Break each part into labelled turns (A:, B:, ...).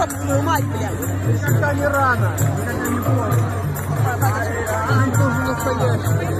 A: ёб твою мать, блядь.
B: Никогда не рано, никогда не поздно. Жизнь тоже настоящая.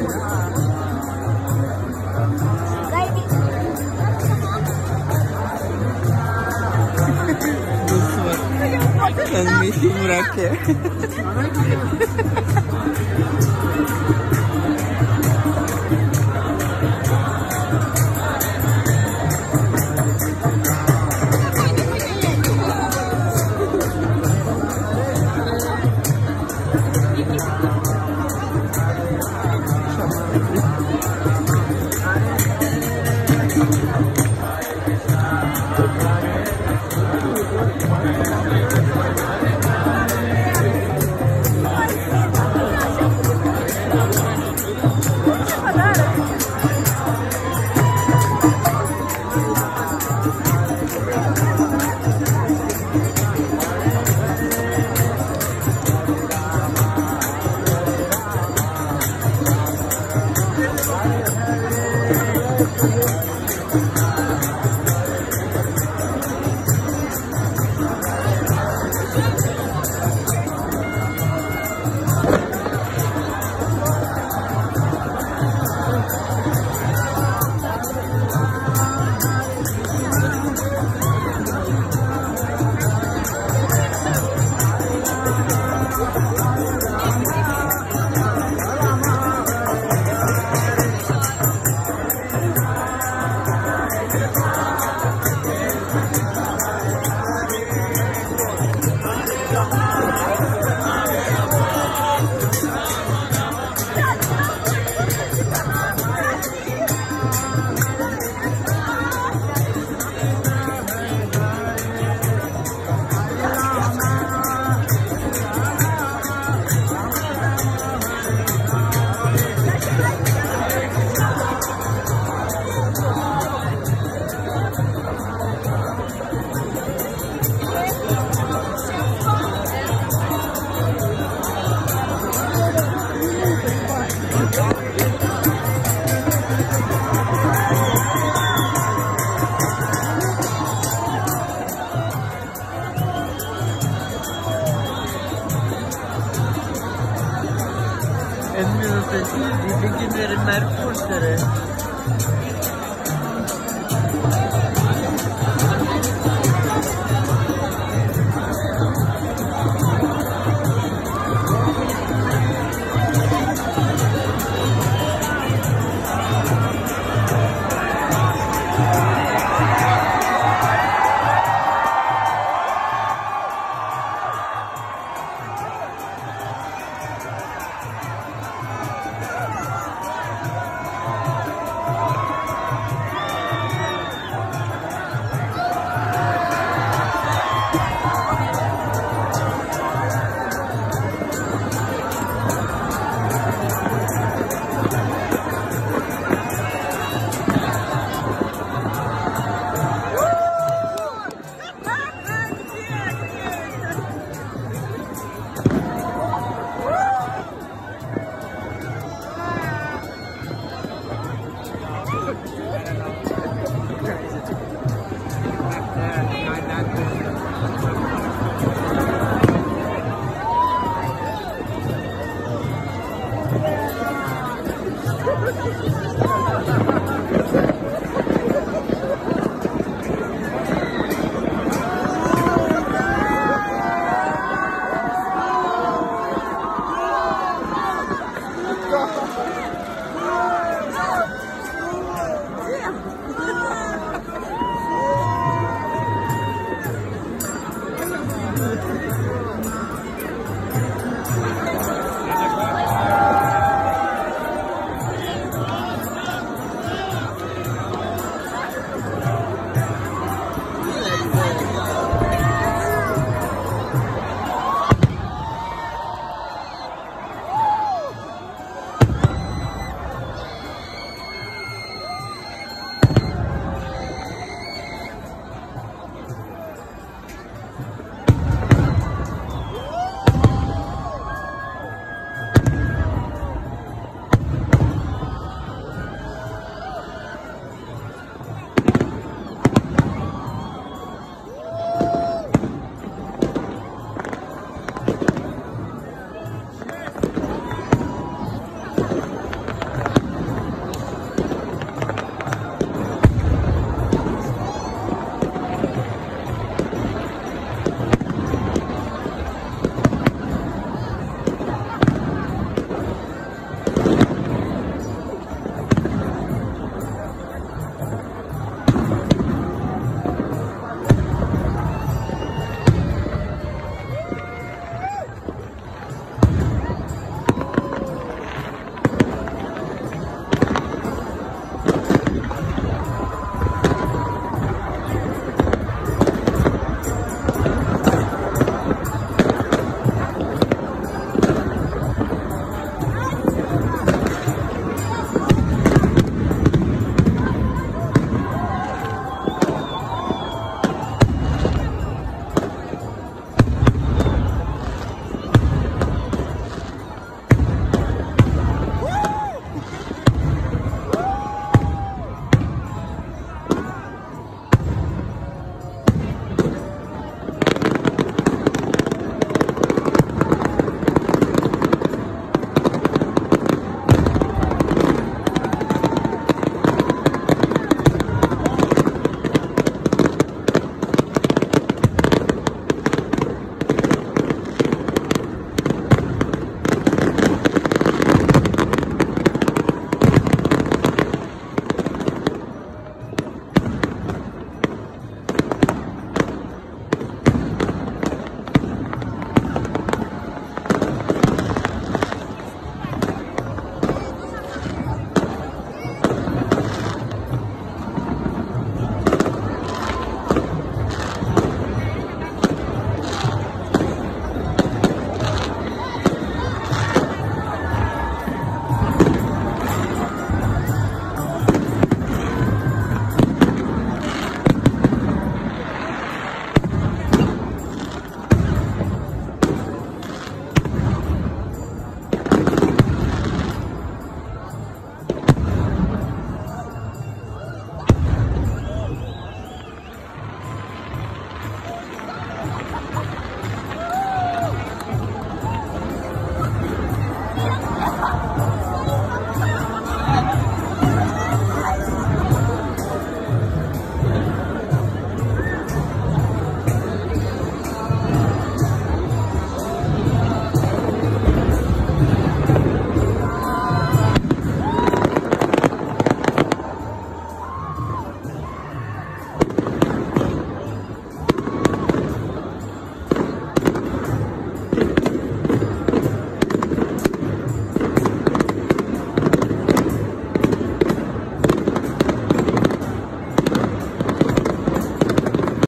A: Yeah. En minutesi bilgi verimler kursları. God.